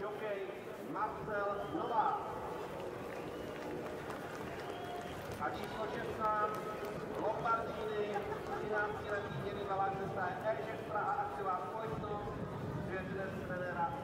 žokej Marcel Novák. A číslo 16, Lombardini, 13 letý Děný Valancista je Eržek Praha akciová společnost, věřenec trenéra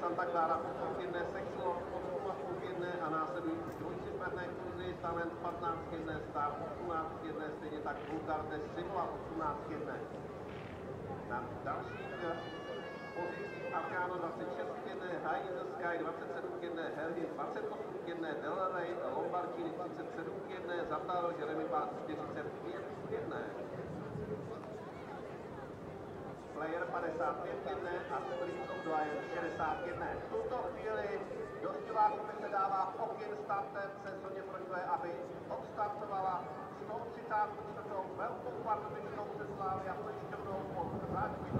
Santa Clara od jedné Sexlo od jedné a následují dvojciferné kurzy Talent 15 jedné, Star 18 jedné, stejně tak Bulgarde Simula 18 jedné. Na dalších pozicích Afgano 26 jedné, High in the Sky 27 jedné, Helgi 28 jedné, Delray Lombardini 37 jedné, Zatal Jeremy Bass 45 jedné. Player 55 jedné a Split of Dwyer 61. V tuto chvíli do diváků se dává pokyn startem sezóně Prožové, aby odstartovala 134. velkou pardubickou se Slávy a pojišťovnou pod záštitou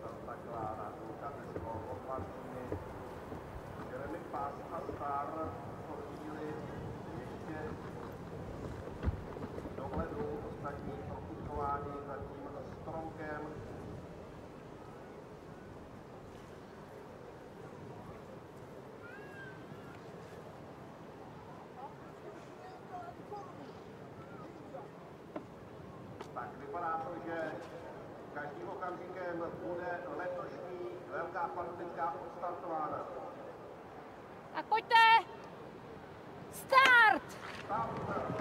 Santa Clara, Lucasco, Lombardini, Jeremy Pass a bude letošní velká odstartována. Tak pojďte! Start, start,